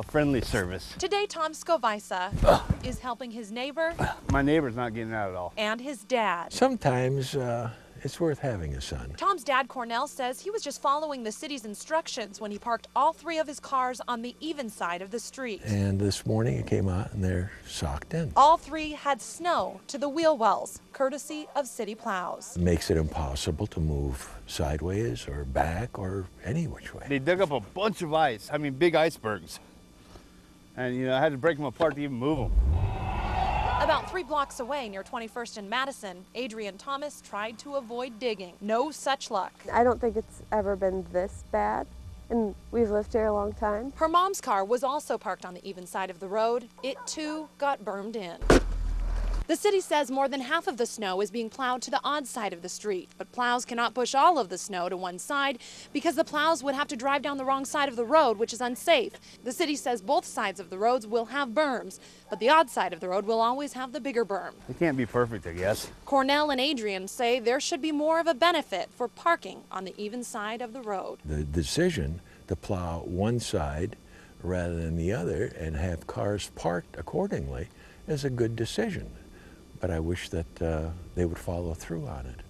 a friendly service. Today, Tom Scovisa is helping his neighbor My neighbor's not getting out at all. and his dad. Sometimes uh, it's worth having a son. Tom's dad, Cornell, says he was just following the city's instructions when he parked all three of his cars on the even side of the street. And this morning it came out and they're socked in. All three had snow to the wheel wells, courtesy of city plows. It makes it impossible to move sideways or back or any which way. They dug up a bunch of ice, I mean big icebergs. And you know, I had to break them apart to even move them. About three blocks away near 21st and Madison, Adrian Thomas tried to avoid digging. No such luck. I don't think it's ever been this bad, and we've lived here a long time. Her mom's car was also parked on the even side of the road. It too got bermed in. The city says more than half of the snow is being plowed to the odd side of the street, but plows cannot push all of the snow to one side because the plows would have to drive down the wrong side of the road, which is unsafe. The city says both sides of the roads will have berms, but the odd side of the road will always have the bigger berm. It can't be perfect, I guess. Cornell and Adrian say there should be more of a benefit for parking on the even side of the road. The decision to plow one side rather than the other and have cars parked accordingly is a good decision. But I wish that uh, they would follow through on it.